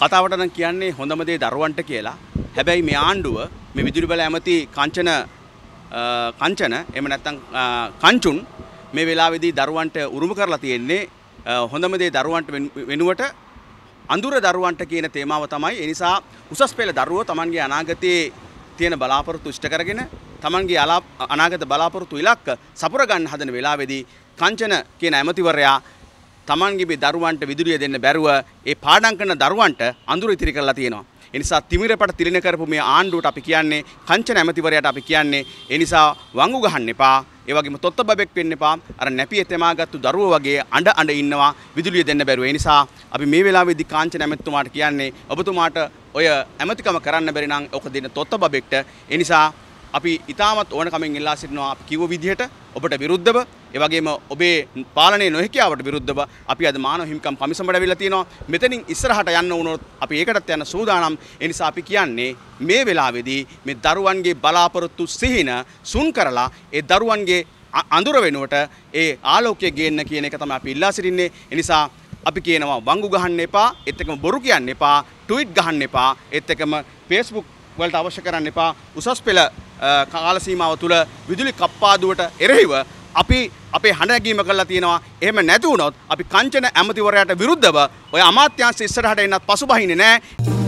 කතාවට නම් කියන්නේ හොඳම දේ දරුවන්ට කියලා. හැබැයි මේ ආණ්ඩුව මේ විදුලි බල ඇමති කංචන කංචන එහෙම නැත්නම් කංචුන් මේ වෙලාවේදී දරුවන්ට උරුම කරලා තියෙන්නේ හොඳම දේ දරුවන්ට වෙනුවට අඳුර දරුවන්ට කියන තේමාව තමයි. ඒ නිසා උසස් පෙළ දරුවෝ Tamanගේ අනාගතයේ තියෙන බලාපොරොත්තු ඉෂ්ට කරගෙන Tamanගේ අනාගත බලාපොරොත්තු ඉලක්ක සපුර ගන්න හදන වෙලාවේදී කංචන කියන ඇමතිවරයා තමන්ගේ දරුවන්ට විදුලිය දෙන්න බැරුව ඒ පාඩම් කරන දරුවන්ට අඳුර ඉතිරි කරලා තියෙනවා. ඒ නිසා තිමිරපට තිලින කරපු මේ ආණ්ඩුවට අපි කියන්නේ කංචන ඇමතිවරයාට අපි කියන්නේ ඒ නිසා වංගු ගහන්න එපා. ඒ වගේම තොත්ත බබෙක් වෙන්න එපා. අර නැපිය තෙමාගත්තු දරුවෝ වගේ අඬ අඬ ඉන්නවා විදුලිය දෙන්න බැරුව. ඒ නිසා අපි මේ වෙලාවේදී කාංචන ඇමතිතුමාට කියන්නේ ඔබතුමාට ඔය ඇමතිකම කරන්න බැරි නම් ඔක දෙන්න තොත්ත බබෙක්ට. ඒ නිසා අපි ඉතාමත් ඕනකමින් ඉල්ලා සිටිනවා අපි කිව්ව විදිහට ඔබට විරුද්ධව ඒ වගේම ඔබේ පාලනයේ නොහැකියාවට විරුද්ධව අපි අද මානව හිමිකම් කමිසමට අවිල්ලා තියෙනවා. මෙතනින් ඉස්සරහට යන්න වුණොත් අපි ඒකටත් යන සූදානම්. ඒ නිසා අපි කියන්නේ මේ වෙලාවේදී මේ දරුවන්ගේ බලාපොරොත්තු සිහින සුන් කරලා ඒ දරුවන්ගේ අඳුර වෙනුවට ඒ ආලෝකය ගේන්න කියන එක තමයි අපි ඉල්ලා සිටින්නේ. ඒ නිසා අපි කියනවා වංගු ගහන්න එපා ඒත් එක්කම බොරු කියන්න එපා ට්වීට් ගහන්න එපා ඒත් එක්කම Facebook වලට අවශ්‍ය කරන්න එපා උසස් පෙළ කාල සීමාව තුළ විදුලි කප්පාදුවට එරෙහිව අපි අපේ හඬ නැගීම කරලා තියෙනවා. එහෙම නැති වුණොත් අපි කංචන ඇමතිවරයාට විරුද්ධව ඔය අමාත්‍යාංශ ඉස්සරහට එන්නත් පසුබහින්නේ නැහැ.